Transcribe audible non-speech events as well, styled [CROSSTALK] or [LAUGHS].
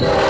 Yeah. [LAUGHS]